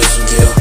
this meal.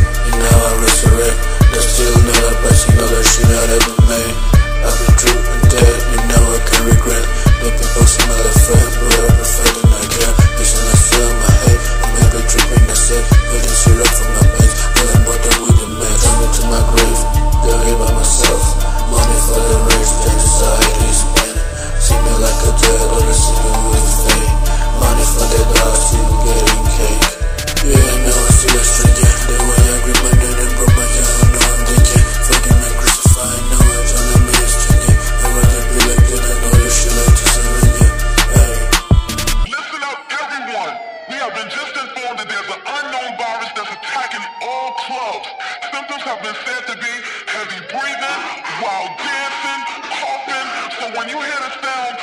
Symptoms have been said to be heavy breathing, wild dancing, coughing. So when you hear the sound,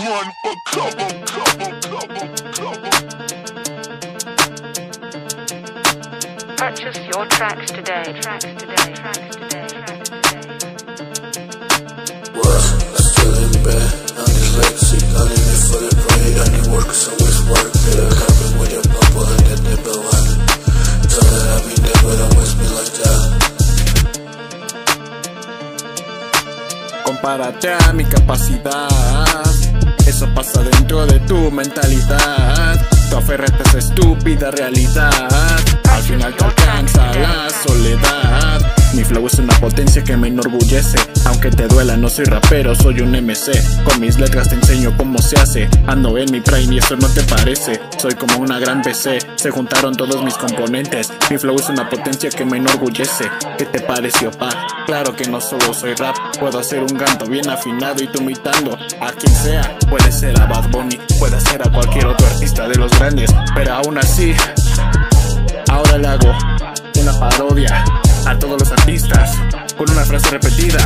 run for cover, cover, cover, cover. Purchase your tracks today. Tracks today. Tracks today. Tracks today. Compárate a mi capacidad. Eso pasa dentro de tu mentalidad. Tu aferrate a estúpida realidad. Al final flow es una potencia que me enorgullece. Aunque te duela, no soy rapero, soy un MC. Con mis letras te enseño cómo se hace. Ando en mi prime y eso no te parece. Soy como una gran PC. Se juntaron todos mis componentes. Mi flow es una potencia que me enorgullece. ¿Qué te pareció, pa? Claro que no solo soy rap. Puedo hacer un canto bien afinado y tú imitando a quien sea. Puede ser a Bad Bunny, puede ser a cualquier otro artista de los grandes. Pero aún así, ahora le hago una parodia a todos los artistas con una frase repetida.